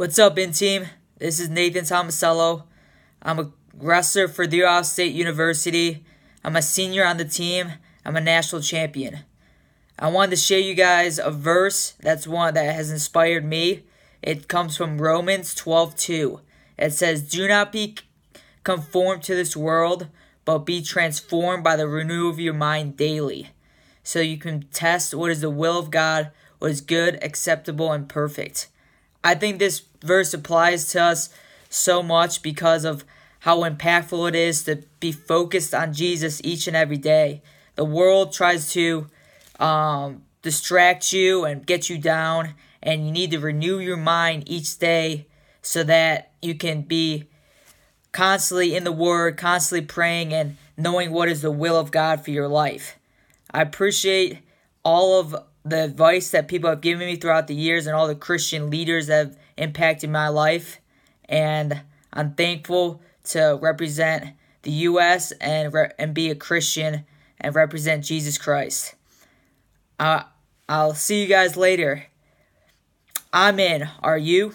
What's up, in team? This is Nathan Tomasello. I'm a wrestler for The Ohio State University. I'm a senior on the team. I'm a national champion. I wanted to share you guys a verse that's one that has inspired me. It comes from Romans 12:2. It says, "Do not be conformed to this world, but be transformed by the renewal of your mind daily, so you can test what is the will of God, what is good, acceptable, and perfect." I think this verse applies to us so much because of how impactful it is to be focused on Jesus each and every day. The world tries to um, distract you and get you down, and you need to renew your mind each day so that you can be constantly in the Word, constantly praying, and knowing what is the will of God for your life. I appreciate all of the advice that people have given me throughout the years and all the Christian leaders that have impacted my life. And I'm thankful to represent the U.S. and re- and be a Christian and represent Jesus Christ. Uh, I'll see you guys later. I'm in. Are you?